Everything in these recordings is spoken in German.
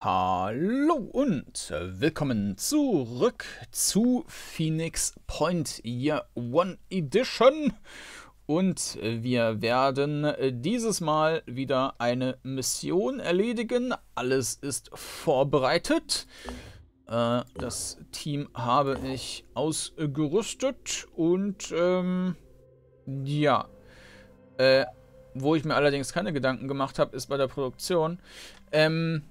Hallo und willkommen zurück zu Phoenix Point Year One Edition. Und wir werden dieses Mal wieder eine Mission erledigen. Alles ist vorbereitet. Äh, das Team habe ich ausgerüstet und ähm, ja. Äh, wo ich mir allerdings keine Gedanken gemacht habe, ist bei der Produktion. Ähm,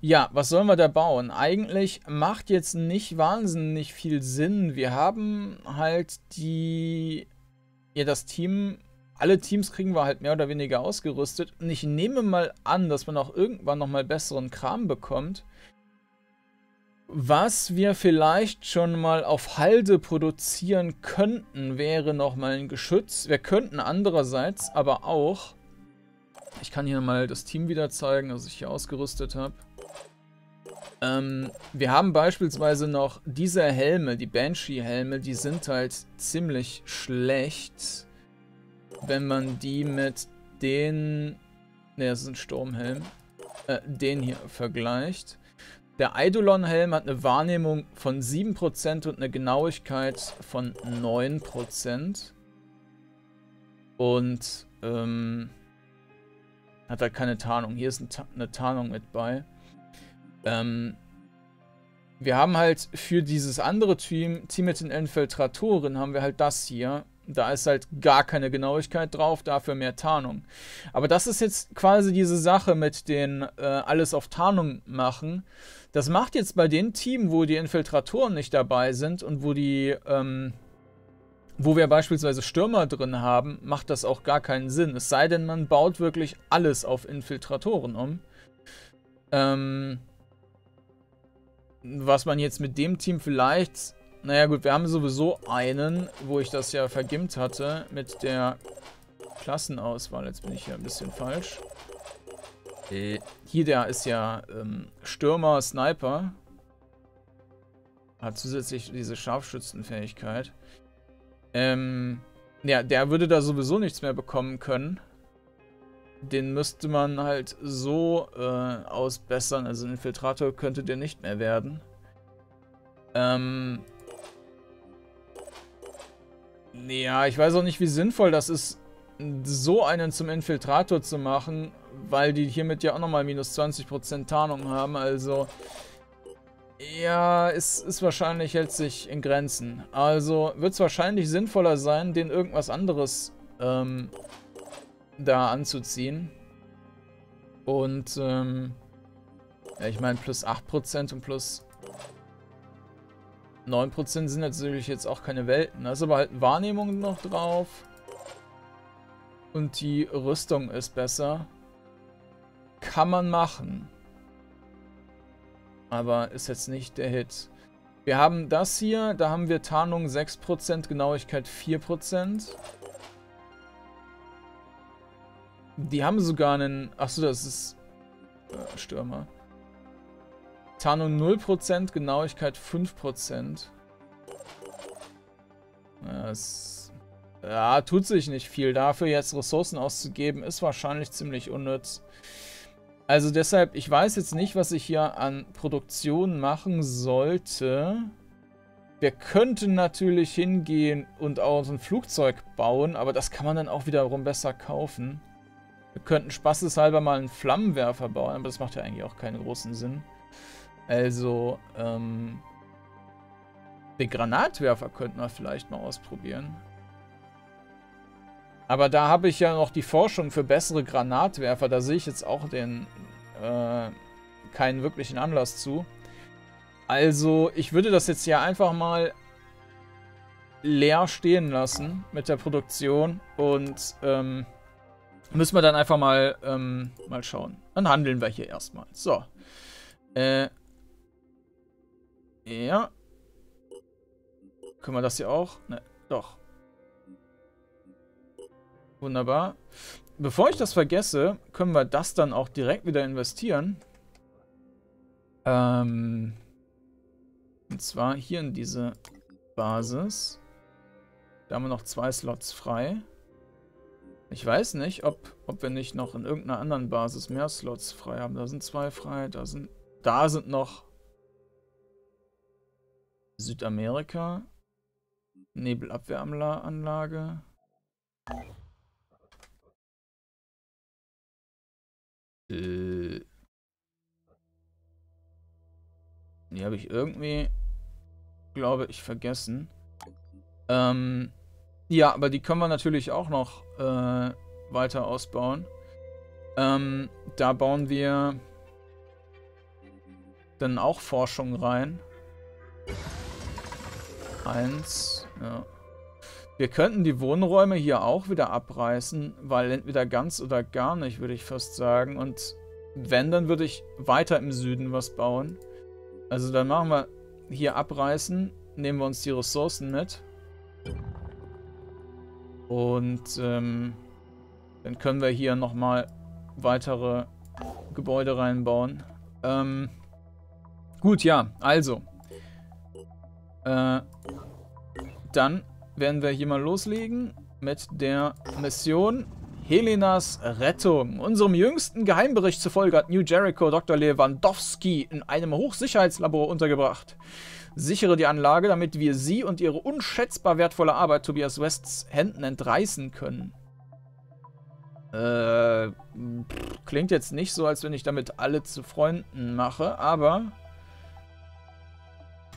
ja, was sollen wir da bauen? Eigentlich macht jetzt nicht wahnsinnig viel Sinn. Wir haben halt die. Ja, das Team. Alle Teams kriegen wir halt mehr oder weniger ausgerüstet. Und ich nehme mal an, dass man auch irgendwann nochmal besseren Kram bekommt. Was wir vielleicht schon mal auf Halde produzieren könnten, wäre nochmal ein Geschütz. Wir könnten andererseits aber auch. Ich kann hier mal das Team wieder zeigen, das ich hier ausgerüstet habe. Ähm, wir haben beispielsweise noch diese Helme, die Banshee-Helme, die sind halt ziemlich schlecht, wenn man die mit den, ne, das ist ein Sturmhelm, äh, den hier vergleicht. Der Eidolon-Helm hat eine Wahrnehmung von 7% und eine Genauigkeit von 9%. Und, ähm, hat halt keine Tarnung. Hier ist eine Tarnung mit bei. Ähm, wir haben halt für dieses andere Team, Team mit den Infiltratoren, haben wir halt das hier. Da ist halt gar keine Genauigkeit drauf, dafür mehr Tarnung. Aber das ist jetzt quasi diese Sache mit den äh, alles auf Tarnung machen. Das macht jetzt bei den Teams, wo die Infiltratoren nicht dabei sind und wo die, ähm, wo wir beispielsweise Stürmer drin haben, macht das auch gar keinen Sinn. Es sei denn, man baut wirklich alles auf Infiltratoren um. Ähm, was man jetzt mit dem Team vielleicht... Naja gut, wir haben sowieso einen, wo ich das ja vergimmt hatte mit der Klassenauswahl. Jetzt bin ich hier ein bisschen falsch. Äh, hier, der ist ja ähm, Stürmer, Sniper. Hat zusätzlich diese Scharfschützenfähigkeit. Ähm, ja, der würde da sowieso nichts mehr bekommen können den müsste man halt so äh, ausbessern. Also ein Infiltrator könnte der nicht mehr werden. Ähm. Ja, ich weiß auch nicht, wie sinnvoll das ist, so einen zum Infiltrator zu machen, weil die hiermit ja auch nochmal minus 20% Tarnung haben. Also, ja, es ist wahrscheinlich, hält sich in Grenzen. Also wird es wahrscheinlich sinnvoller sein, den irgendwas anderes ähm, da anzuziehen. Und, ähm, ja, ich meine, plus 8% und plus 9% sind natürlich jetzt auch keine Welten. Da ist aber halt Wahrnehmung noch drauf. Und die Rüstung ist besser. Kann man machen. Aber ist jetzt nicht der Hit. Wir haben das hier, da haben wir Tarnung 6%, Genauigkeit 4%. Die haben sogar einen... Achso, das ist... Stürmer. Tarnung 0%, Genauigkeit 5%. Das... Ja, tut sich nicht viel. Dafür jetzt Ressourcen auszugeben, ist wahrscheinlich ziemlich unnütz. Also deshalb, ich weiß jetzt nicht, was ich hier an Produktion machen sollte. Wir könnten natürlich hingehen und auch so ein Flugzeug bauen, aber das kann man dann auch wiederum besser kaufen. Wir könnten spaßeshalber mal einen Flammenwerfer bauen, aber das macht ja eigentlich auch keinen großen Sinn. Also, ähm... Den Granatwerfer könnten wir vielleicht mal ausprobieren. Aber da habe ich ja noch die Forschung für bessere Granatwerfer. Da sehe ich jetzt auch den... Äh, keinen wirklichen Anlass zu. Also, ich würde das jetzt hier einfach mal leer stehen lassen mit der Produktion und ähm, Müssen wir dann einfach mal, ähm, mal schauen. Dann handeln wir hier erstmal. So. Äh. Ja. Können wir das hier auch? Ne, doch. Wunderbar. Bevor ich das vergesse, können wir das dann auch direkt wieder investieren. Ähm. Und zwar hier in diese Basis. Da haben wir noch zwei Slots frei. Ich weiß nicht, ob, ob wir nicht noch in irgendeiner anderen Basis mehr Slots frei haben. Da sind zwei frei, da sind Da sind noch Südamerika. Nebelabwehranlage. Äh. Die habe ich irgendwie, glaube ich, vergessen. Ähm, ja, aber die können wir natürlich auch noch äh, weiter ausbauen. Ähm, da bauen wir dann auch Forschung rein. Eins, ja. Wir könnten die Wohnräume hier auch wieder abreißen, weil entweder ganz oder gar nicht, würde ich fast sagen. Und wenn, dann würde ich weiter im Süden was bauen. Also dann machen wir hier abreißen, nehmen wir uns die Ressourcen mit. Und ähm, dann können wir hier nochmal weitere Gebäude reinbauen. Ähm, gut, ja, also. Äh, dann werden wir hier mal loslegen mit der Mission Helenas Rettung. Unserem jüngsten Geheimbericht zufolge hat New Jericho Dr. Lewandowski in einem Hochsicherheitslabor untergebracht. Sichere die Anlage, damit wir sie und ihre unschätzbar wertvolle Arbeit Tobias Wests Händen entreißen können. Äh, klingt jetzt nicht so, als wenn ich damit alle zu Freunden mache, aber...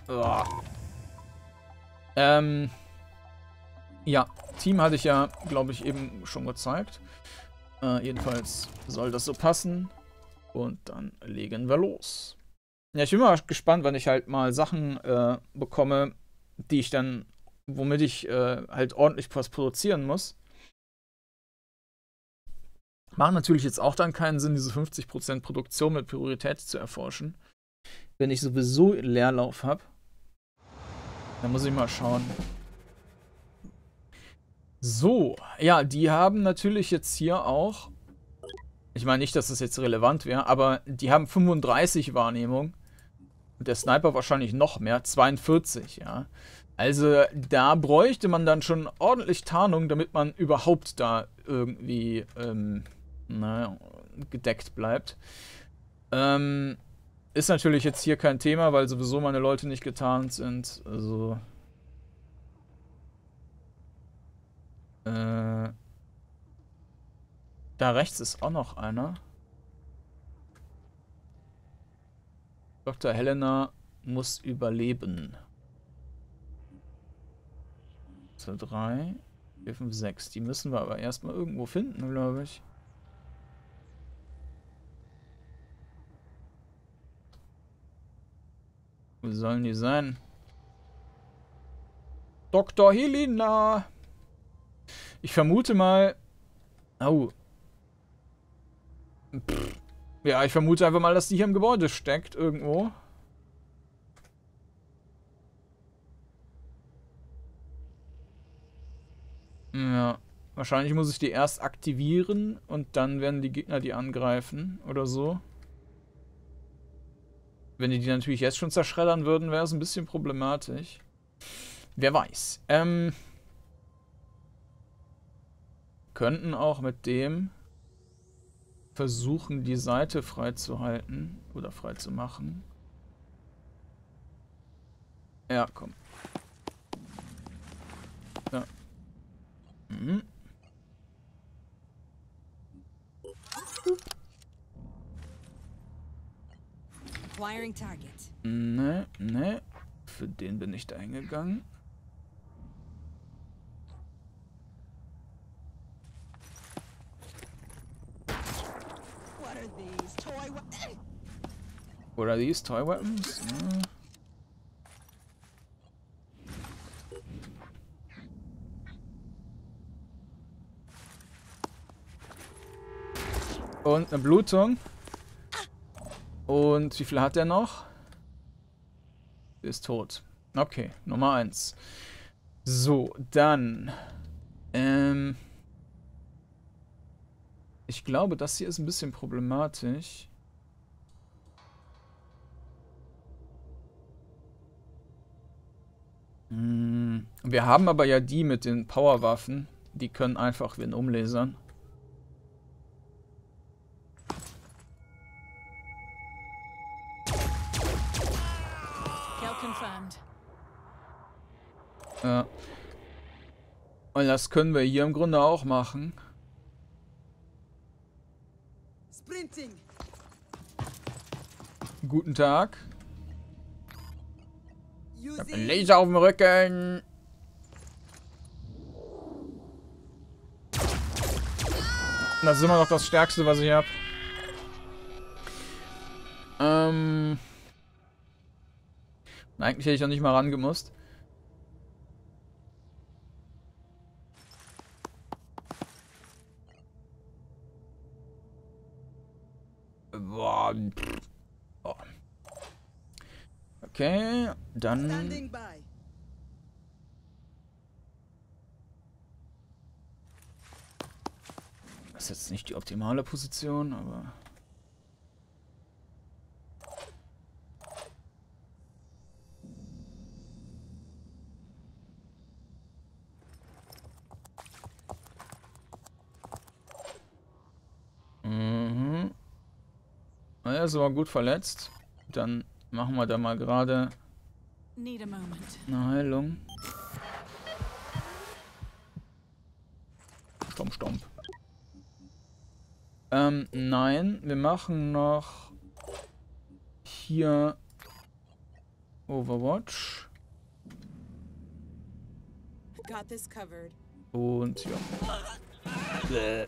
Oh. Ähm... Ja, Team hatte ich ja, glaube ich, eben schon gezeigt. Äh, jedenfalls soll das so passen. Und dann legen wir los. Ja, ich bin mal gespannt, wenn ich halt mal Sachen äh, bekomme, die ich dann, womit ich äh, halt ordentlich was produzieren muss. Macht natürlich jetzt auch dann keinen Sinn, diese 50% Produktion mit Priorität zu erforschen. Wenn ich sowieso Leerlauf habe. Dann muss ich mal schauen. So, ja, die haben natürlich jetzt hier auch, ich meine nicht, dass das jetzt relevant wäre, aber die haben 35 Wahrnehmung. Und der Sniper wahrscheinlich noch mehr, 42, ja. Also da bräuchte man dann schon ordentlich Tarnung, damit man überhaupt da irgendwie ähm, na, gedeckt bleibt. Ähm, ist natürlich jetzt hier kein Thema, weil sowieso meine Leute nicht getarnt sind. Also Äh, da rechts ist auch noch einer. Dr. Helena muss überleben. 2, 3, 4, 5, 6. Die müssen wir aber erstmal irgendwo finden, glaube ich. Wo sollen die sein? Dr. Helena! Ich vermute mal... Oh. Pff. Ja, ich vermute einfach mal, dass die hier im Gebäude steckt, irgendwo. Ja, wahrscheinlich muss ich die erst aktivieren und dann werden die Gegner die angreifen oder so. Wenn die die natürlich jetzt schon zerschreddern würden, wäre es ein bisschen problematisch. Wer weiß. Ähm könnten auch mit dem versuchen, die Seite freizuhalten oder freizumachen. Ja, komm. Ja. Mhm. Ne, ne. Für den bin ich da eingegangen. What are these toy weapons? Und eine Blutung. Und wie viel hat er noch? Ist tot. Okay, Nummer 1. So, dann. Ähm. Ich glaube, das hier ist ein bisschen problematisch. Wir haben aber ja die mit den Powerwaffen. Die können einfach wen umlasern. Ja. Und das können wir hier im Grunde auch machen. Sprinting. Guten Tag. Ich hab einen Laser auf dem Rücken. Das ist immer noch das Stärkste, was ich habe. Ähm. Eigentlich hätte ich noch nicht mal rangemusst. Boah. Okay, dann. Das ist jetzt nicht die optimale Position, aber. Mhm. Naja, ist aber gut verletzt. Dann machen wir da mal gerade eine Heilung. Stomp, stomp. Ähm, nein, wir machen noch hier Overwatch. Got this covered. Und ja. Bäh.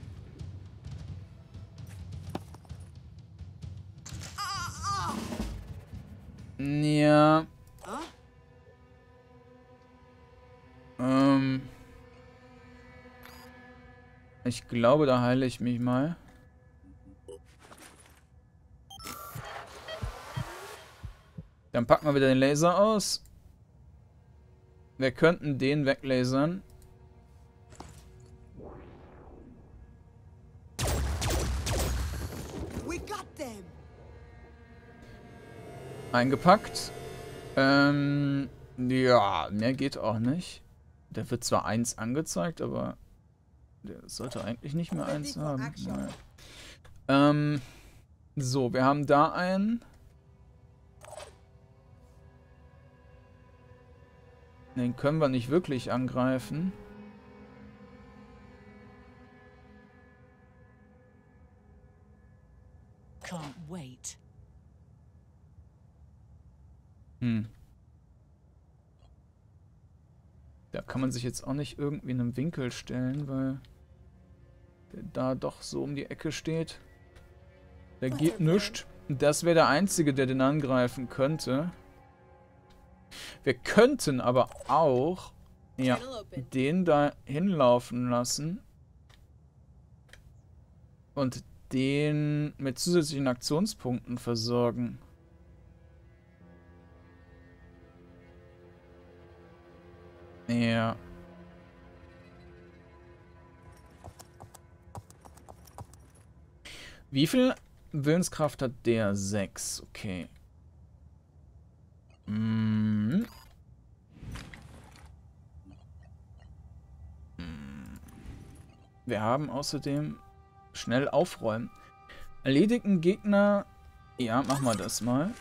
Ich glaube, da heile ich mich mal. Dann packen wir wieder den Laser aus. Wir könnten den weglasern. Eingepackt. Ähm, ja, mehr geht auch nicht. Der wird zwar 1 angezeigt, aber der sollte eigentlich nicht mehr 1 haben. Naja. Ähm, so, wir haben da einen. Den können wir nicht wirklich angreifen. Can't wait. Hm. Da kann man sich jetzt auch nicht irgendwie in einem Winkel stellen, weil der da doch so um die Ecke steht. Der geht nichts. Das wäre der Einzige, der den angreifen könnte. Wir könnten aber auch ja, den da hinlaufen lassen. Und den mit zusätzlichen Aktionspunkten versorgen. Ja. Wie viel Willenskraft hat der? 6. Okay. Mm. Wir haben außerdem schnell aufräumen. Erledigten Gegner. Ja, machen wir das mal.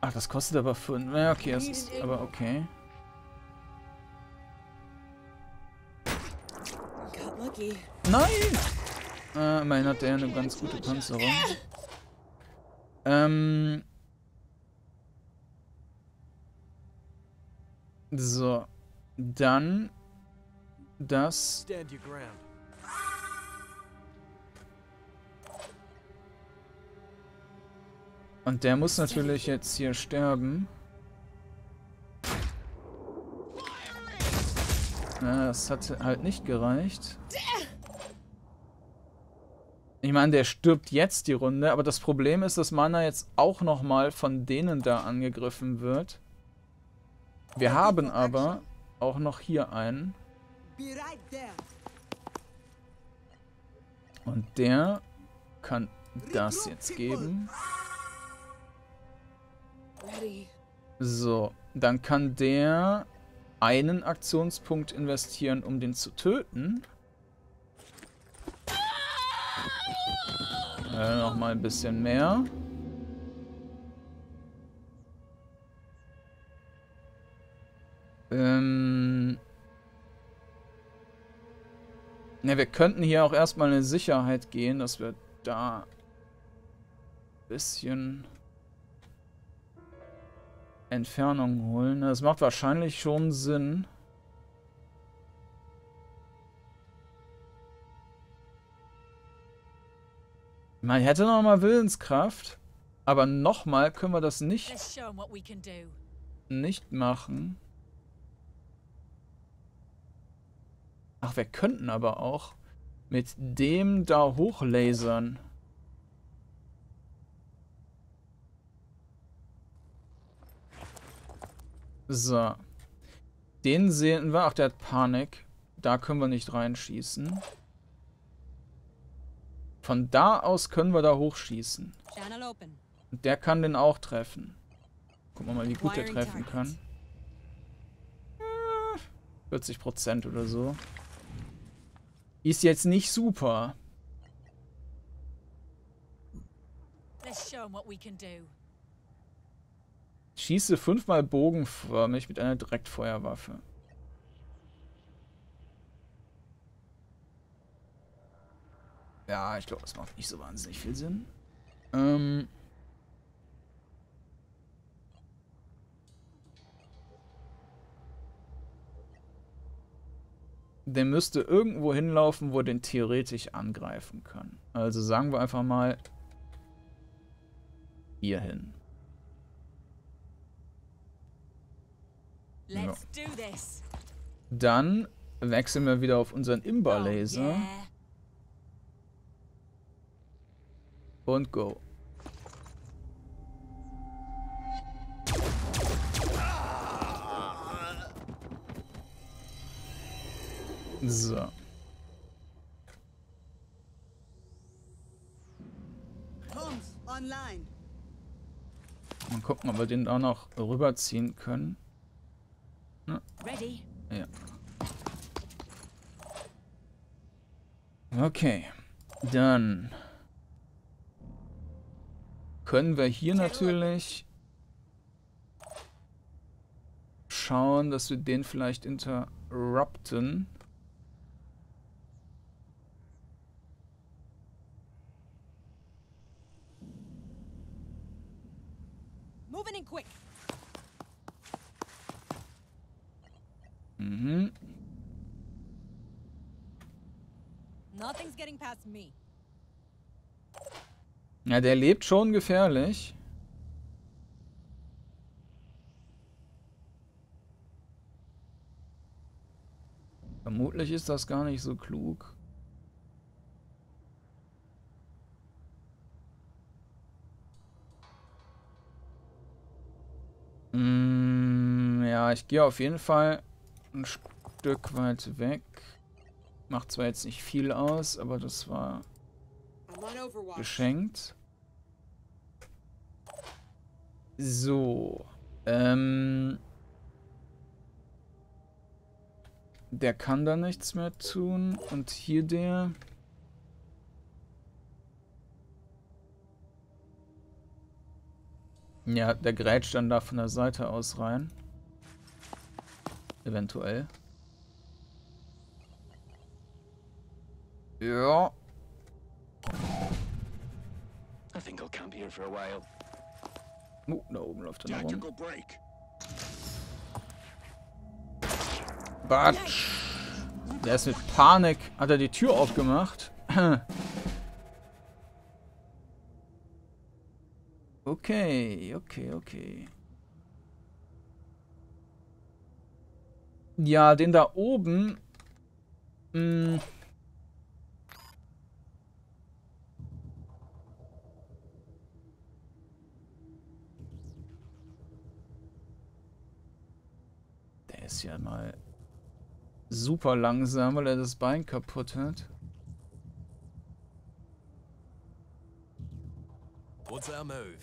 Ach, das kostet aber 5. Ja, okay, das ist aber okay. Nein! Äh, immerhin hat der eine ganz gute Panzerung. Ähm. So. Dann das. Stand your ground. Und der muss natürlich jetzt hier sterben. Das hat halt nicht gereicht. Ich meine, der stirbt jetzt die Runde, aber das Problem ist, dass Mana jetzt auch nochmal von denen da angegriffen wird. Wir haben aber auch noch hier einen. Und der kann das jetzt geben. So, dann kann der einen Aktionspunkt investieren, um den zu töten. Äh, noch mal ein bisschen mehr. Ähm. Ne, wir könnten hier auch erstmal in Sicherheit gehen, dass wir da ein bisschen Entfernung holen. Das macht wahrscheinlich schon Sinn. Man hätte noch mal Willenskraft, aber nochmal können wir das nicht, nicht machen. Ach, wir könnten aber auch mit dem da hochlasern. So. Den sehen wir. Ach, der hat Panik. Da können wir nicht reinschießen. Von da aus können wir da hochschießen. Und der kann den auch treffen. Gucken wir mal, wie gut der treffen kann. Äh, 40% oder so. Ist jetzt nicht super. Let's show 'em what we can do. Schieße fünfmal bogenförmig mit einer Direktfeuerwaffe. Ja, ich glaube, das macht nicht so wahnsinnig viel Sinn. Ähm. Der müsste irgendwo hinlaufen, wo er den theoretisch angreifen kann. Also sagen wir einfach mal hier hin. This. Dann wechseln wir wieder auf unseren Oh, Imba-Laser yeah. und go. So. Mal gucken, ob wir den auch noch rüberziehen können. Ready? Ja. Okay. Dann können wir hier natürlich schauen, dass wir den vielleicht interrupten. Ja, der lebt schon gefährlich. Vermutlich ist das gar nicht so klug. Mm, ja, ich gehe auf jeden Fall ein Stück weit weg. Macht zwar jetzt nicht viel aus, aber das war geschenkt. So. Ähm. Der kann da nichts mehr tun. Und hier der. Ja, der grätscht dann da von der Seite aus rein. Eventuell. Ja. I think I'll camp here for a while. Oh, da oben läuft er noch rum. Batsch. Der ist mit Panik. Hat er die Tür aufgemacht? Okay, okay, okay. Ja, den da oben. Mh, ist ja mal super langsam, weil er das Bein kaputt hat. What's our move?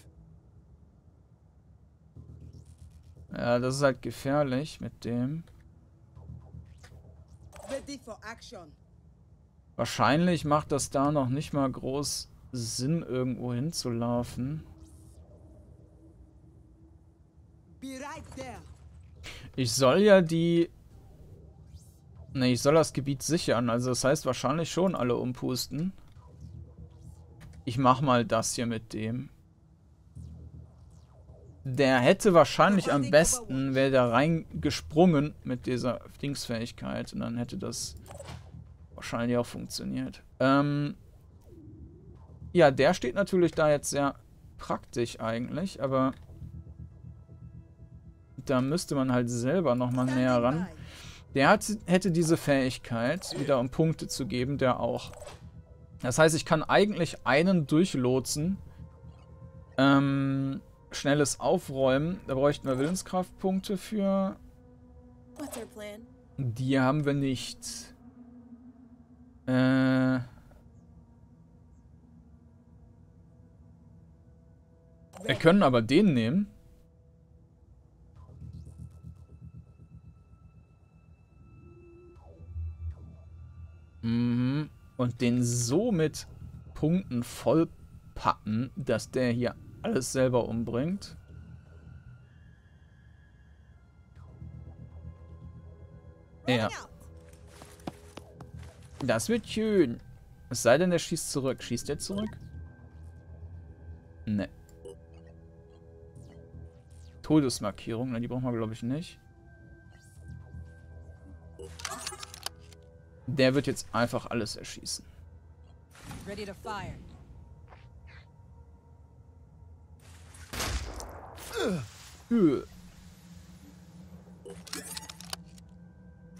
Ja, das ist halt gefährlich mit dem. Ready for action. Wahrscheinlich macht das da noch nicht mal groß Sinn, irgendwo hinzulaufen. Be right there. Ich soll ja die... Ne, ich soll das Gebiet sichern. Also das heißt wahrscheinlich schon alle umpusten. Ich mach mal das hier mit dem. Der hätte wahrscheinlich am besten, wäre da reingesprungen mit dieser Dingsfähigkeit. Und dann hätte das wahrscheinlich auch funktioniert. Ähm ja, der steht natürlich da jetzt sehr praktisch eigentlich, aber da müsste man halt selber nochmal näher ran. Der hat, hätte diese Fähigkeit, wieder um Punkte zu geben, der auch. Das heißt, ich kann eigentlich einen durchlotsen. Ähm, schnelles Aufräumen. Da bräuchten wir Willenskraftpunkte für. Die haben wir nicht. Äh. Wir können aber den nehmen. Mhm. Und den so mit Punkten vollpappen, dass der hier alles selber umbringt. Ja. Das wird schön. Es sei denn, er schießt zurück. Schießt er zurück? Ne. Todesmarkierung. Na, die brauchen wir, glaube ich, nicht. Der wird jetzt einfach alles erschießen. Ready to fire.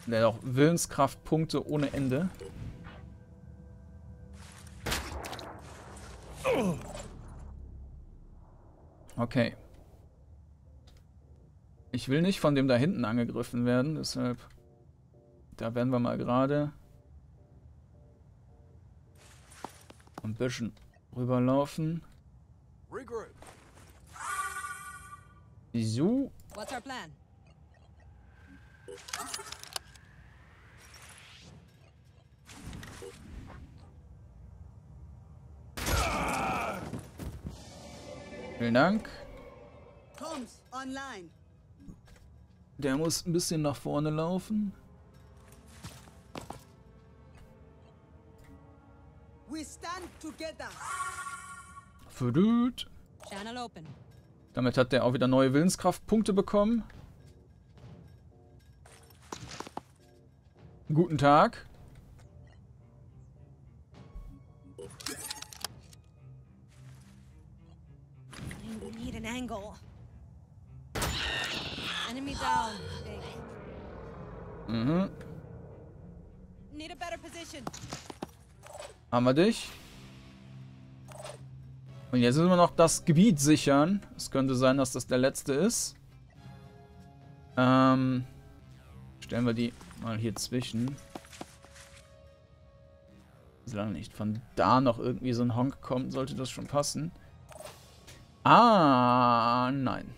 Hat auch Willenskraftpunkte ohne Ende. Okay. Ich will nicht von dem da hinten angegriffen werden, deshalb... Da werden wir mal gerade... Ein bisschen rüberlaufen. Regroup. So. What's our plan? Vielen Dank. Der muss ein bisschen nach vorne laufen. We stand together. Verdut. Channel open. Damit hat der auch wieder neue Willenskraftpunkte bekommen. Guten Tag. We need an angle. Enemy down. Big. Mhm. Need a better position. Haben wir dich. Und jetzt müssen wir noch das Gebiet sichern. Es könnte sein, dass das der letzte ist. Ähm, stellen wir die mal hier zwischen. Solange nicht von da noch irgendwie so ein Honk kommt, sollte das schon passen. Ah, nein.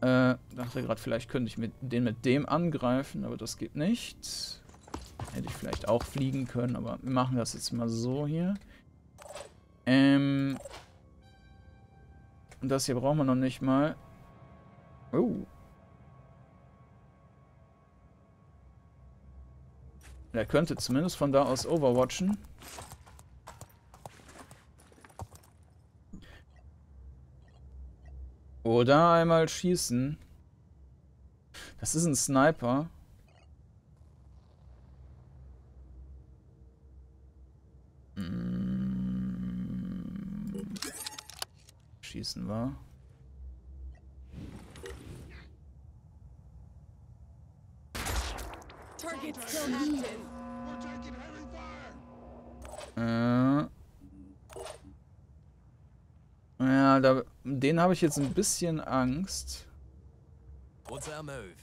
Äh, dachte gerade, vielleicht könnte ich mit, den mit dem angreifen, aber das geht nicht. Hätte ich vielleicht auch fliegen können, aber wir machen das jetzt mal so hier. Ähm. Und das hier brauchen wir noch nicht mal. Oh. Der könnte zumindest von da aus overwatchen. Oder einmal schießen. Das ist ein Sniper. Schießen, wa? Target still active. Äh. Ja, da, den habe ich jetzt ein bisschen Angst. What's our move?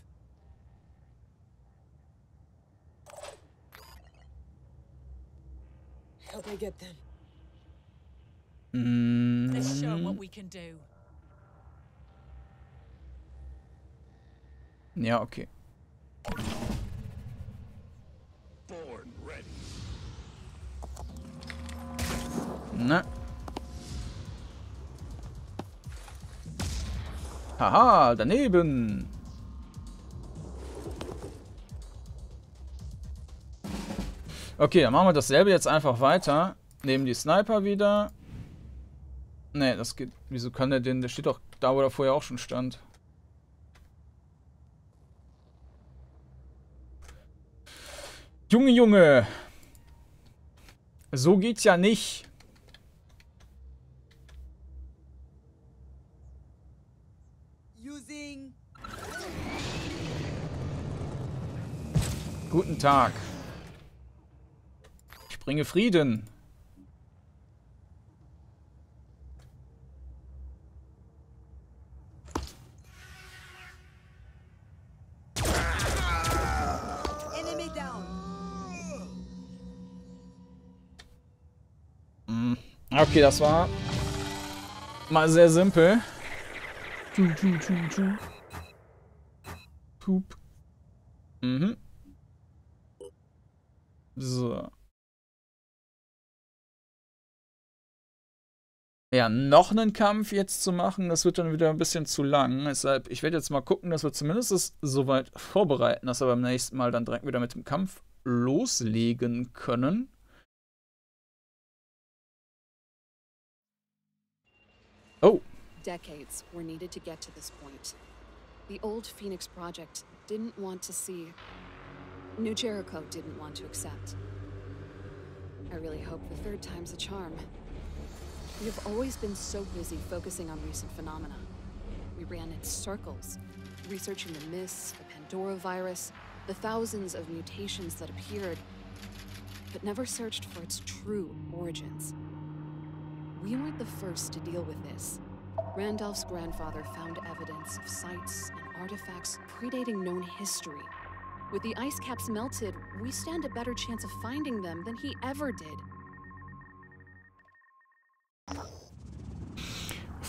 Hope I get them. Let's show what we can do. ja, okay. Born ready. Na. Haha, daneben. Okay, dann machen wir dasselbe jetzt einfach weiter. Nehmen die Sniper wieder. Ne, das geht. Wieso kann der denn? Der steht doch da, wo er vorher auch schon stand. Junge, Junge. So geht's ja nicht. Using Guten Tag. Ich bringe Frieden. Okay, das war mal sehr simpel. Pup. Mhm. So. Ja, noch einen Kampf jetzt zu machen, das wird dann wieder ein bisschen zu lang. Deshalb, ich werde jetzt mal gucken, dass wir zumindest es soweit vorbereiten, dass wir beim nächsten Mal dann direkt wieder mit dem Kampf loslegen können. Decades were needed to get to this point. The old Phoenix Project didn't want to see. New Jericho didn't want to accept. I really hope the third time's a charm. We have always been so busy focusing on recent phenomena. We ran in circles, researching the myths, the Pandora virus, the thousands of mutations that appeared, but never searched for its true origins. We weren't the first to deal with this. Randolph's grandfather found evidence of sites and artifacts predating known history. With the ice caps melted, we stand a better chance of finding them than he ever did.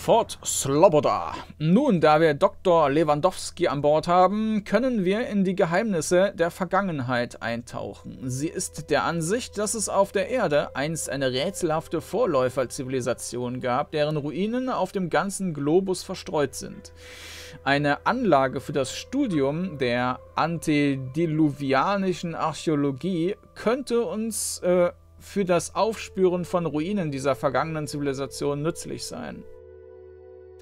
Fort Sloboda. Nun, da wir Dr. Lewandowski an Bord haben, können wir in die Geheimnisse der Vergangenheit eintauchen. Sie ist der Ansicht, dass es auf der Erde einst eine rätselhafte Vorläuferzivilisation gab, deren Ruinen auf dem ganzen Globus verstreut sind. Eine Anlage für das Studium der antediluvianischen Archäologie könnte uns äh, für das Aufspüren von Ruinen dieser vergangenen Zivilisation nützlich sein.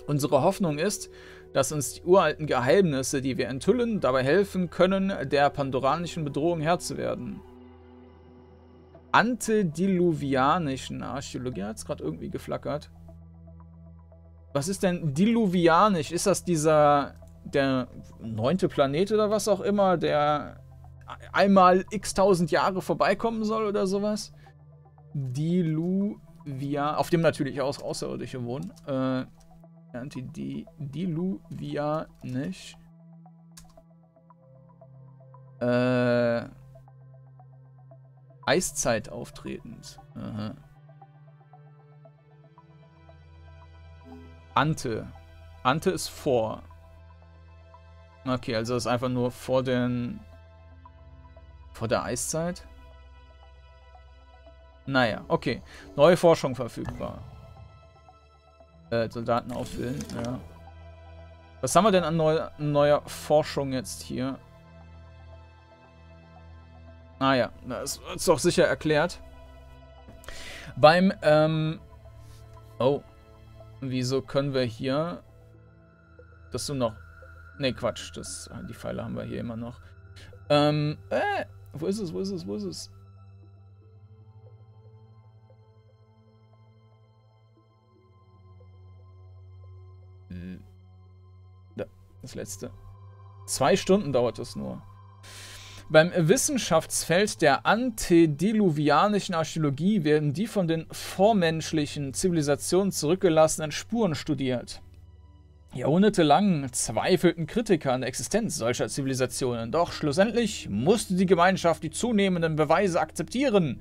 Unsere Hoffnung ist, dass uns die uralten Geheimnisse, die wir enthüllen, dabei helfen können, der pandoranischen Bedrohung Herr zu werden. Antediluvianischen Archäologie hat es gerade irgendwie geflackert. Was ist denn diluvianisch? Ist das dieser der neunte Planet oder was auch immer, der einmal x tausend Jahre vorbeikommen soll oder sowas? Diluvia, auf dem natürlich auch Außerirdische wohnen. Äh, Antidiluvianisch. Äh, Eiszeit auftretend. Aha. Ante. Ante ist vor. Okay, also ist einfach nur vor den. vor der Eiszeit. Naja, okay. Neue Forschung verfügbar. Äh, Soldaten auswählen, ja. Was haben wir denn an neu, neuer Forschung jetzt hier? Ah ja, das ist doch sicher erklärt. Beim, ähm... Oh. Wieso können wir hier... Das du noch... Ne, Quatsch. Das, die Pfeile haben wir hier immer noch. Ähm, äh, wo ist es, wo ist es, wo ist es? Da, das letzte. Zwei Stunden dauert es nur. Beim Wissenschaftsfeld der antediluvianischen Archäologie werden die von den vormenschlichen Zivilisationen zurückgelassenen Spuren studiert. Jahrhundertelang zweifelten Kritiker an der Existenz solcher Zivilisationen, doch schlussendlich musste die Gemeinschaft die zunehmenden Beweise akzeptieren.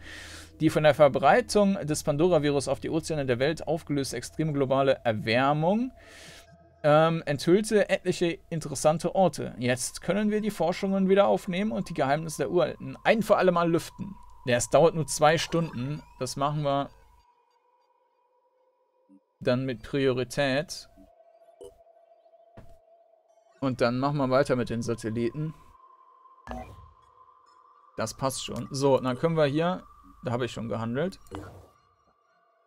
Die von der Verbreitung des Pandora-Virus auf die Ozeane der Welt aufgelöste extreme globale Erwärmung ähm, enthüllte etliche interessante Orte. Jetzt können wir die Forschungen wieder aufnehmen und die Geheimnisse der Uralten ein für alle Mal lüften. Ja, es dauert nur zwei Stunden. Das machen wir dann mit Priorität. Und dann machen wir weiter mit den Satelliten. Das passt schon. So, dann können wir hier, da habe ich schon gehandelt.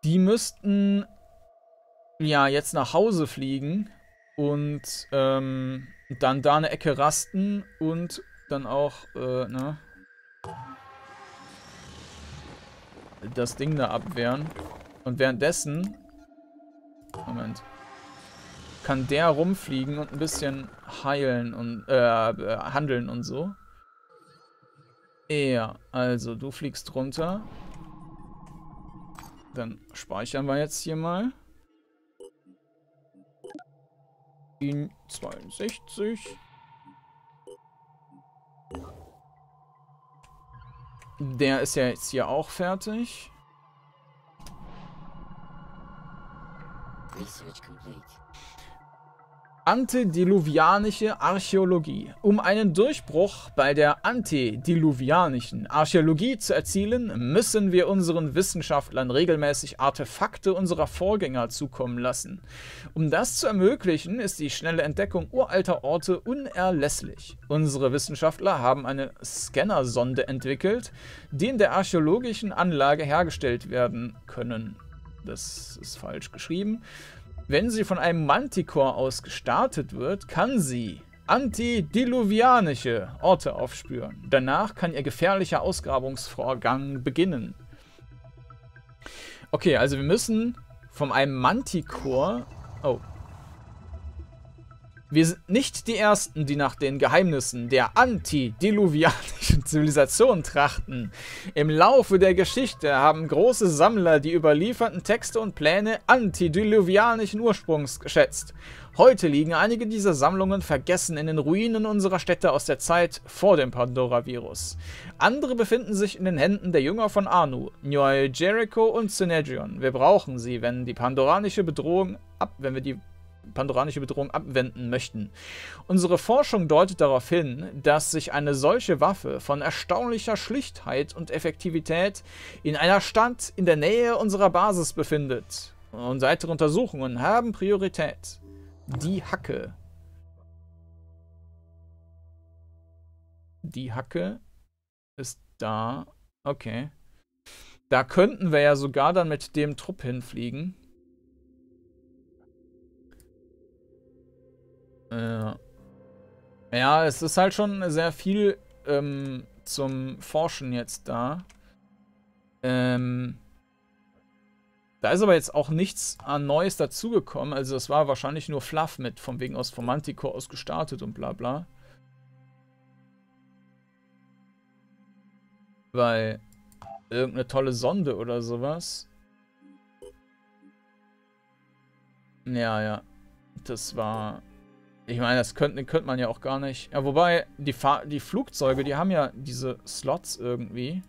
Die müssten ja jetzt nach Hause fliegen und ähm, dann da eine Ecke rasten und dann auch, äh, ne, das Ding da abwehren. Und währenddessen, Moment, kann der rumfliegen und ein bisschen heilen und, äh, äh handeln und so. Ja, also du fliegst runter. Dann speichern wir jetzt hier mal. 62. Der ist ja jetzt hier auch fertig. Antediluvianische Archäologie. Um einen Durchbruch bei der antediluvianischen Archäologie zu erzielen, müssen wir unseren Wissenschaftlern regelmäßig Artefakte unserer Vorgänger zukommen lassen. Um das zu ermöglichen, ist die schnelle Entdeckung uralter Orte unerlässlich. Unsere Wissenschaftler haben eine Scannersonde entwickelt, die in der archäologischen Anlage hergestellt werden können. Das ist falsch geschrieben. Wenn sie von einem Manticore aus gestartet wird, kann sie antediluvianische Orte aufspüren. Danach kann ihr gefährlicher Ausgrabungsvorgang beginnen. Okay, also wir müssen von einem Manticore... Oh, wir sind nicht die Ersten, die nach den Geheimnissen der antediluvianischen Zivilisation trachten. Im Laufe der Geschichte haben große Sammler die überlieferten Texte und Pläne antediluvianischen Ursprungs geschätzt. Heute liegen einige dieser Sammlungen vergessen in den Ruinen unserer Städte aus der Zeit vor dem Pandora-Virus. Andere befinden sich in den Händen der Jünger von Anu, New Jericho und Synedrion. Wir brauchen sie, wenn die pandoranische Bedrohung ab, wenn wir die pandoranische Bedrohung abwenden möchten. Unsere Forschung deutet darauf hin, dass sich eine solche Waffe von erstaunlicher Schlichtheit und Effektivität in einer Stadt in der Nähe unserer Basis befindet. Und weitere Untersuchungen haben Priorität. Die Hacke. Die Hacke ist da. Okay. Da könnten wir ja sogar dann mit dem Trupp hinfliegen. Ja. Ja, es ist halt schon sehr viel ähm, zum Forschen jetzt da. Ähm, da ist aber jetzt auch nichts an Neues dazugekommen. Also es war wahrscheinlich nur Fluff mit, von wegen aus vom Manticore aus gestartet und bla bla. Weil irgendeine tolle Sonde oder sowas. Ja, ja. Das war ich meine, das könnte, könnte man ja auch gar nicht. Ja, wobei, die, Fahr die Flugzeuge, die haben ja diese Slots irgendwie.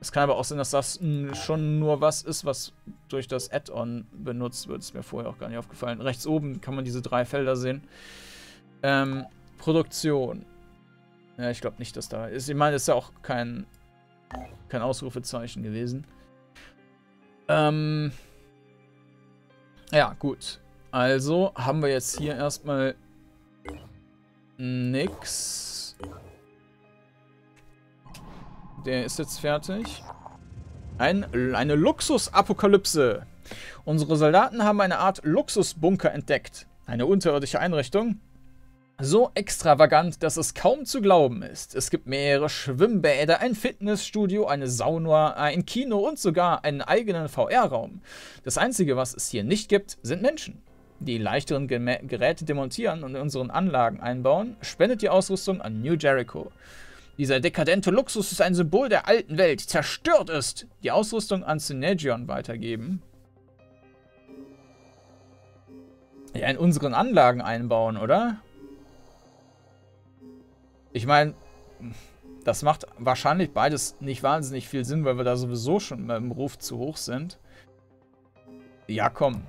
Es kann aber auch sein, dass das schon nur was ist, was durch das Add-on benutzt wird. Ist mir vorher auch gar nicht aufgefallen. Rechts oben kann man diese drei Felder sehen. Ähm, Produktion. Ja, ich glaube nicht, dass da ist. Ich meine, das ist ja auch kein, kein Ausrufezeichen gewesen. Ähm, ja, gut. Also haben wir jetzt hier erstmal nix. Der ist jetzt fertig. Ein, eine Luxusapokalypse. Unsere Soldaten haben eine Art Luxusbunker entdeckt. Eine unterirdische Einrichtung. So extravagant, dass es kaum zu glauben ist. Es gibt mehrere Schwimmbäder, ein Fitnessstudio, eine Sauna, ein Kino und sogar einen eigenen VR-Raum. Das Einzige, was es hier nicht gibt, sind Menschen. Die leichteren Geräte demontieren und in unseren Anlagen einbauen, spendet die Ausrüstung an New Jericho. Dieser dekadente Luxus ist ein Symbol der alten Welt. Zerstört ist! Die Ausrüstung an Synergion weitergeben. Ja, in unseren Anlagen einbauen, oder? Ich meine, das macht wahrscheinlich beides nicht wahnsinnig viel Sinn, weil wir da sowieso schon im Ruf zu hoch sind. Ja, komm.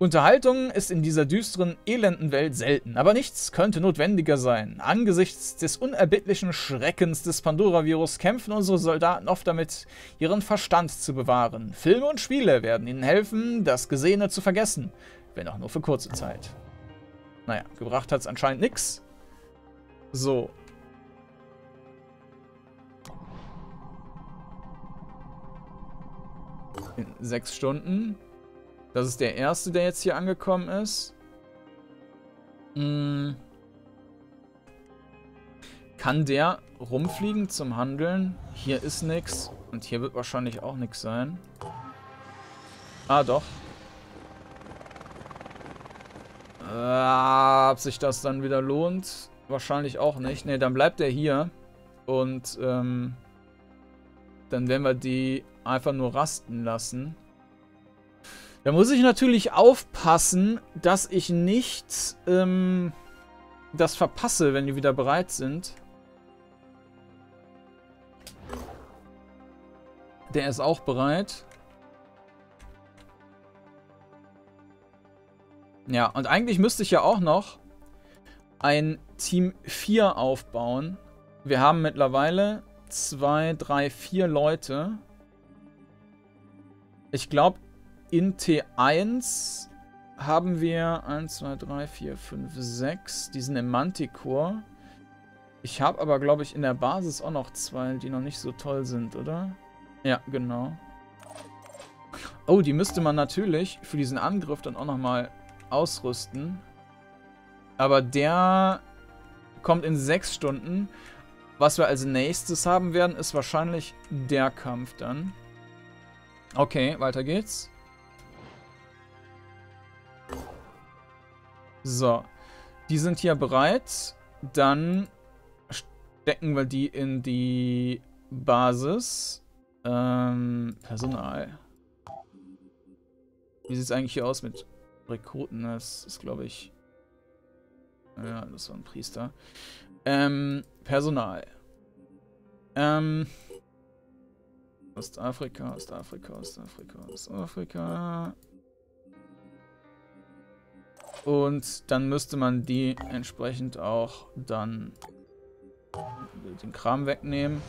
Unterhaltung ist in dieser düsteren, elenden Welt selten, aber nichts könnte notwendiger sein. Angesichts des unerbittlichen Schreckens des Pandora-Virus kämpfen unsere Soldaten oft damit, ihren Verstand zu bewahren. Filme und Spiele werden ihnen helfen, das Gesehene zu vergessen, wenn auch nur für kurze Zeit. Naja, gebracht hat es anscheinend nichts. So. In sechs Stunden. Das ist der erste, der jetzt hier angekommen ist. Hm. Kann der rumfliegen zum Handeln? Hier ist nichts. Und hier wird wahrscheinlich auch nichts sein. Ah, doch. Ah, ob sich das dann wieder lohnt? Wahrscheinlich auch nicht. Ne, dann bleibt er hier. Und ähm, dann werden wir die einfach nur rasten lassen. Da muss ich natürlich aufpassen, dass ich nicht ähm, das verpasse, wenn die wieder bereit sind. Der ist auch bereit. Ja, und eigentlich müsste ich ja auch noch ein Team 4 aufbauen. Wir haben mittlerweile 2, 3, 4 Leute. Ich glaube, in T1 haben wir 1, 2, 3, 4, 5, 6. Die sind im Manticore. Ich habe aber, glaube ich, in der Basis auch noch zwei, die noch nicht so toll sind, oder? Ja, genau. Oh, die müsste man natürlich für diesen Angriff dann auch nochmal ausrüsten. Aber der kommt in sechs Stunden. Was wir als nächstes haben werden, ist wahrscheinlich der Kampf dann. Okay, weiter geht's. So. Die sind hier bereit. Dann stecken wir die in die Basis. Ähm, Personal. Wie sieht es eigentlich hier aus mit Rekruten? Das ist, glaube ich... Ja, das war ein Priester. Ähm, Personal. Ähm... Ostafrika, Ostafrika, Ostafrika, Ostafrika. Und dann müsste man die entsprechend auch dann den Kram wegnehmen.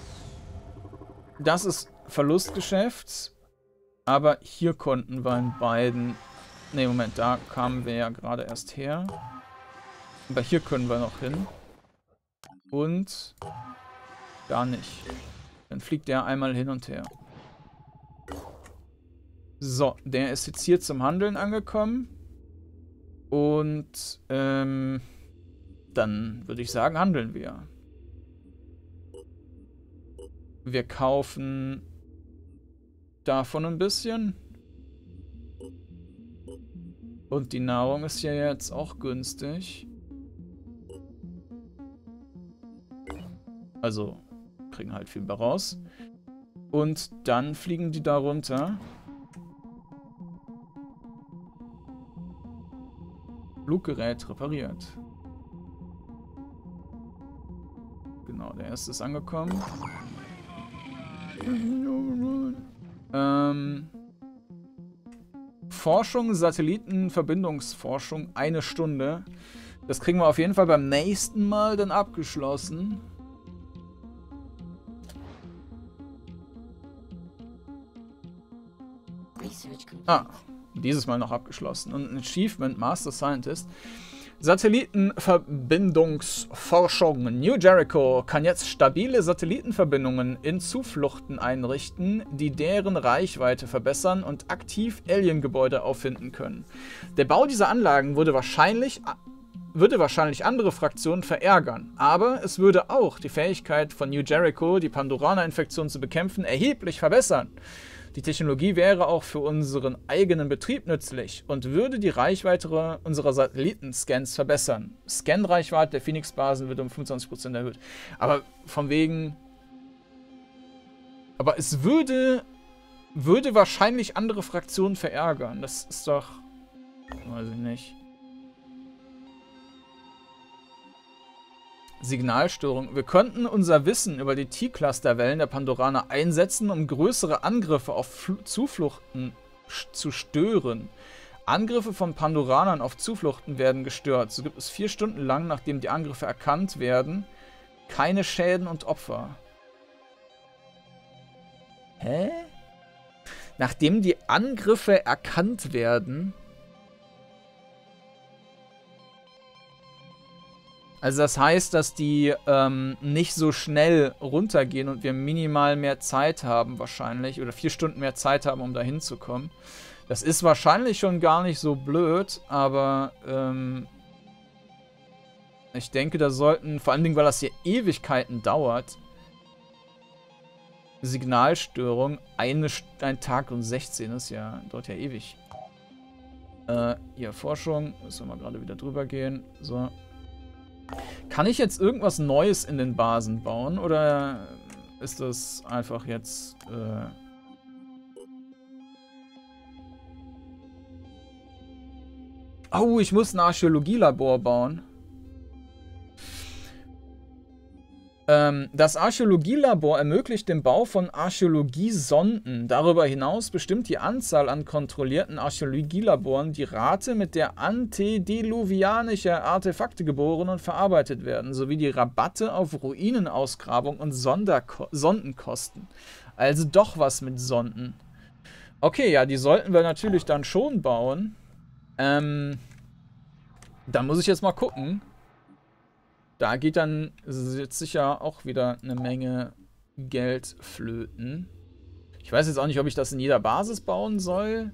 Das ist Verlustgeschäft. Aber hier konnten wir in beiden... Ne, Moment, da kamen wir ja gerade erst her. Aber hier können wir noch hin. Und da nicht. Dann fliegt der einmal hin und her. So, der ist jetzt hier zum Handeln angekommen. Und ähm, dann würde ich sagen, handeln wir. Wir kaufen davon ein bisschen. Und die Nahrung ist ja jetzt auch günstig. Also, kriegen halt viel raus. Und dann fliegen die da runter. Fluggerät repariert. Genau, der erste ist angekommen. Ähm, Forschung, Satellitenverbindungsforschung, eine Stunde. Das kriegen wir auf jeden Fall beim nächsten Mal dann abgeschlossen. Ah, dieses Mal noch abgeschlossen. Und ein Achievement Master Scientist. Satellitenverbindungsforschung. New Jericho kann jetzt stabile Satellitenverbindungen in Zufluchten einrichten, die deren Reichweite verbessern und aktiv Alien-Gebäude auffinden können. Der Bau dieser Anlagen würde wahrscheinlich, würde wahrscheinlich andere Fraktionen verärgern, aber es würde auch die Fähigkeit von New Jericho, die Pandorana-Infektion zu bekämpfen, erheblich verbessern. Die Technologie wäre auch für unseren eigenen Betrieb nützlich und würde die Reichweite unserer Satellitenscans verbessern. Scan-Reichweite der Phoenix-Basen wird um 25% erhöht. Aber von wegen... Aber es würde... Würde wahrscheinlich andere Fraktionen verärgern. Das ist doch... Weiß ich nicht. Signalstörung. Wir könnten unser Wissen über die T-Cluster-Wellen der Pandoraner einsetzen, um größere Angriffe auf Fl Zufluchten zu stören. Angriffe von Pandoranern auf Zufluchten werden gestört. So gibt es vier Stunden lang, nachdem die Angriffe erkannt werden, keine Schäden und Opfer. Hä? Nachdem die Angriffe erkannt werden, Also das heißt, dass die ähm, nicht so schnell runtergehen und wir minimal mehr Zeit haben wahrscheinlich oder vier Stunden mehr Zeit haben, um da hinzukommen. Das ist wahrscheinlich schon gar nicht so blöd, aber ähm, ich denke, da sollten, vor allen Dingen, weil das hier Ewigkeiten dauert, Signalstörung, eine, ein Tag und 16 ist ja dort ja ewig. Äh, hier, Forschung, müssen wir mal gerade wieder drüber gehen. So, kann ich jetzt irgendwas Neues in den Basen bauen oder ist das einfach jetzt... Äh oh, ich muss ein Archäologielabor bauen. Das Archäologielabor ermöglicht den Bau von Archäologiesonden. Darüber hinaus bestimmt die Anzahl an kontrollierten Archäologielaboren die Rate, mit der antediluvianische Artefakte geboren und verarbeitet werden, sowie die Rabatte auf Ruinenausgrabung und Sonderko Sondenkosten. Also doch was mit Sonden. Okay, ja, die sollten wir natürlich dann schon bauen. Ähm, da muss ich jetzt mal gucken. Da geht dann jetzt sicher auch wieder eine Menge Geld flöten. Ich weiß jetzt auch nicht, ob ich das in jeder Basis bauen soll.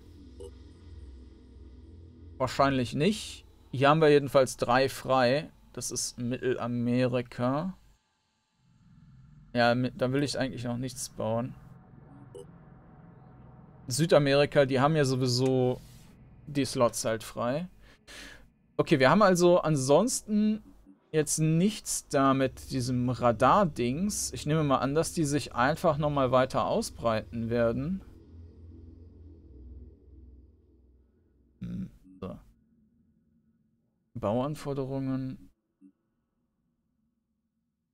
Wahrscheinlich nicht. Hier haben wir jedenfalls drei frei. Das ist Mittelamerika. Ja, da will ich eigentlich noch nichts bauen. Südamerika, die haben ja sowieso die Slots halt frei. Okay, wir haben also ansonsten jetzt nichts da mit diesem Radar-Dings. Ich nehme mal an, dass die sich einfach nochmal weiter ausbreiten werden. Hm, so. Bauanforderungen.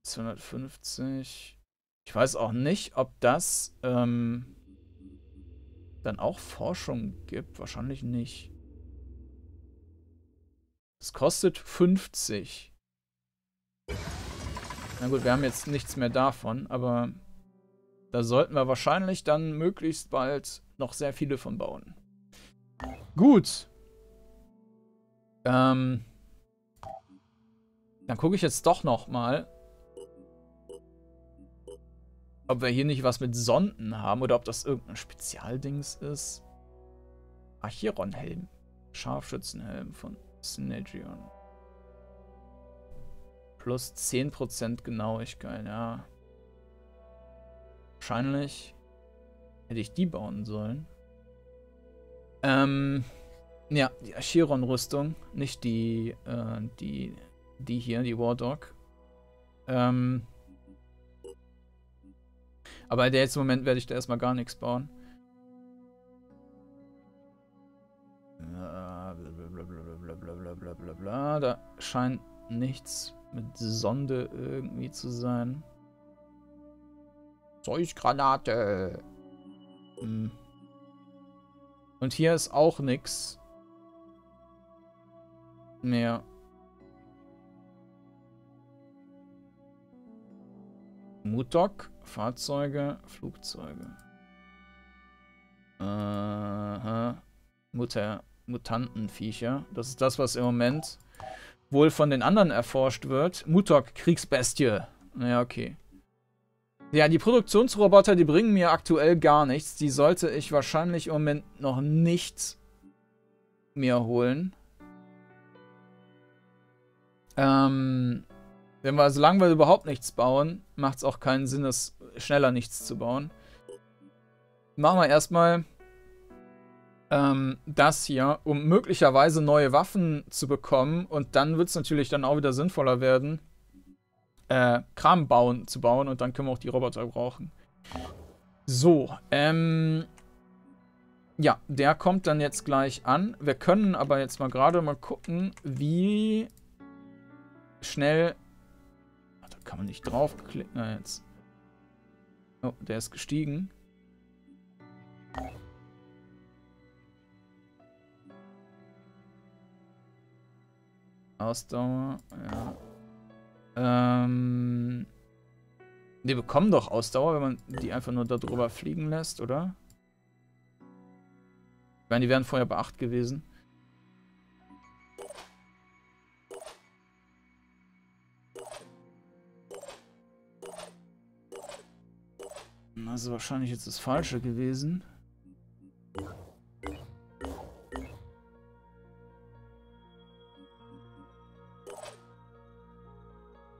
250. Ich weiß auch nicht, ob das ähm, dann auch Forschung gibt. Wahrscheinlich nicht. Es kostet 50. Na gut, wir haben jetzt nichts mehr davon, aber da sollten wir wahrscheinlich dann möglichst bald noch sehr viele von bauen. Gut. Ähm, dann gucke ich jetzt doch noch mal, ob wir hier nicht was mit Sonden haben oder ob das irgendein Spezialdings ist. Achiron-Helm. Scharfschützenhelm von Synergion. Plus 10% Genauigkeit, ja. Wahrscheinlich hätte ich die bauen sollen. Ähm, ja, die Achiron-Rüstung, nicht die, äh, die, die hier, die War Dog. Ähm, aber der jetzt Moment werde ich da erstmal gar nichts bauen. Blablabla. Da scheint nichts mit Sonde irgendwie zu sein. Zeugranate. Hm. Und hier ist auch nichts mehr. Mutok, Fahrzeuge, Flugzeuge. Aha. Mutter, Mutantenviecher. Das ist das, was im Moment wohl von den anderen erforscht wird. Mutok, Kriegsbestie. Naja, okay. Ja, die Produktionsroboter, die bringen mir aktuell gar nichts. Die sollte ich wahrscheinlich im Moment noch nicht mir holen. Ähm, wenn wir, solange wir überhaupt nichts bauen, macht es auch keinen Sinn, das schneller nichts zu bauen. machen wir erstmal ähm, das hier, um möglicherweise neue Waffen zu bekommen. Und dann wird es natürlich dann auch wieder sinnvoller werden, äh, Kram bauen, zu bauen. Und dann können wir auch die Roboter brauchen. So, ähm. Ja, der kommt dann jetzt gleich an. Wir können aber jetzt mal gerade mal gucken, wie schnell. Ach, da kann man nicht draufklicken. Na, jetzt. Oh, der ist gestiegen. Ausdauer, ja. Ähm. Die bekommen doch Ausdauer, wenn man die einfach nur darüber fliegen lässt, oder? Ich meine, die wären vorher bei 8 gewesen. Das ist wahrscheinlich jetzt das Falsche gewesen.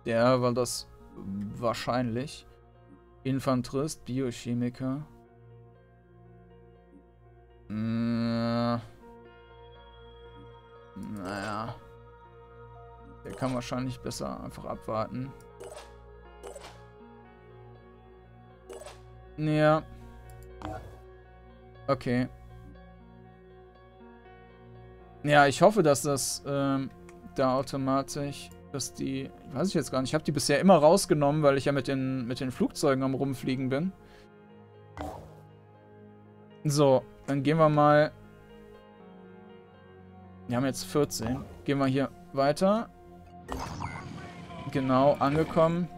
Ja, weil das wahrscheinlich Infanterist, Biochemiker. Äh, naja. Der kann wahrscheinlich besser einfach abwarten. Ja. Okay. Ja, ich hoffe, dass das ähm, da automatisch, dass die, weiß ich jetzt gar nicht, ich habe die bisher immer rausgenommen, weil ich ja mit den, mit den Flugzeugen am rumfliegen bin. So, dann gehen wir mal, wir haben jetzt 14, gehen wir hier weiter. Genau, angekommen.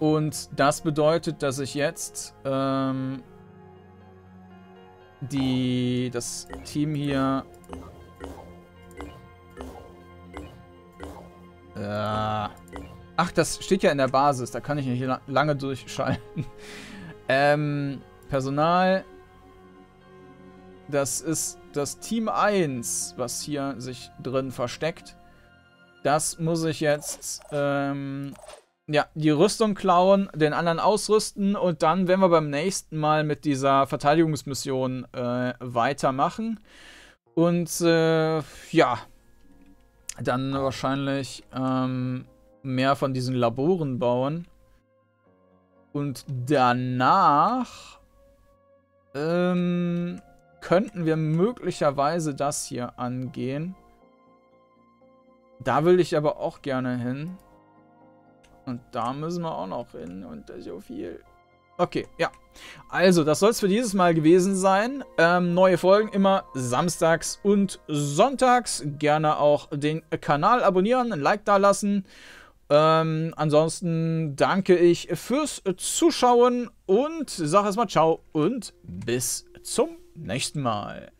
Und das bedeutet, dass ich jetzt ähm, die, das Team hier... Äh, ach, das steht ja in der Basis. Da kann ich nicht lange durchschalten. ähm, Personal. Das ist das Team 1, was hier sich drin versteckt. Das muss ich jetzt ähm, ja, die Rüstung klauen, den anderen ausrüsten und dann werden wir beim nächsten Mal mit dieser Verteidigungsmission äh, weitermachen. Und äh, ja, dann wahrscheinlich ähm, mehr von diesen Laboren bauen. Und danach ähm, könnten wir möglicherweise das hier angehen. Da will ich aber auch gerne hin. Und da müssen wir auch noch hin und so viel. Okay, ja. Also, das soll es für dieses Mal gewesen sein. Ähm, neue Folgen immer samstags und sonntags. Gerne auch den Kanal abonnieren, ein Like da lassen. Ähm, ansonsten danke ich fürs Zuschauen und sage erstmal ciao und bis zum nächsten Mal.